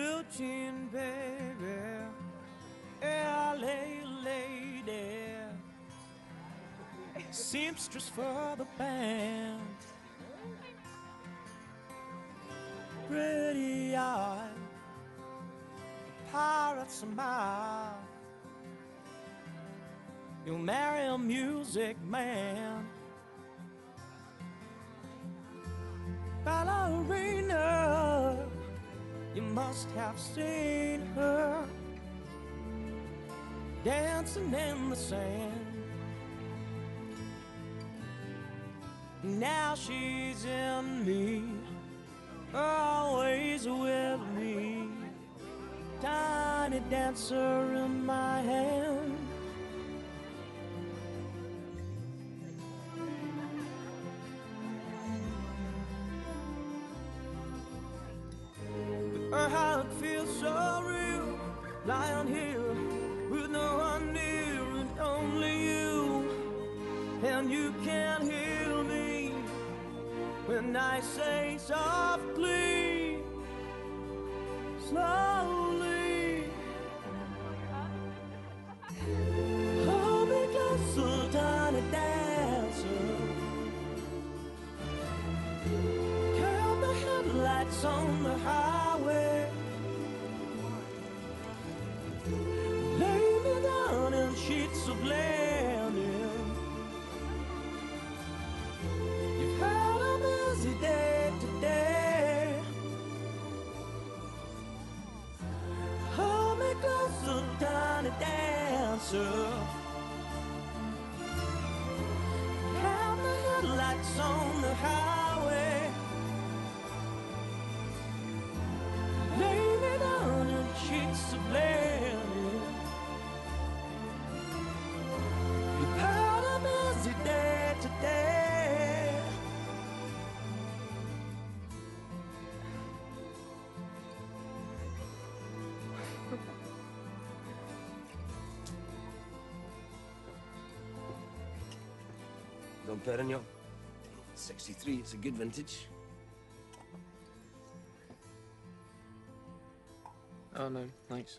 blue jean baby, LA lady, seamstress for the band, pretty eye, pirate smile. You'll marry a music man. ballerina. You must have seen her dancing in the sand. Now she's in me, always with me. Tiny dancer in my hand. Her heart feels so real, lying here with no one near and only you. And you can hear me when I say softly, slowly. Hold me closer, tiny dancer. Count the headlights on the highway. Of linen. You've had a busy day today. Hold me closer, tiny dancer. Dom Perignon. 63, it's a good vintage. Oh no, thanks.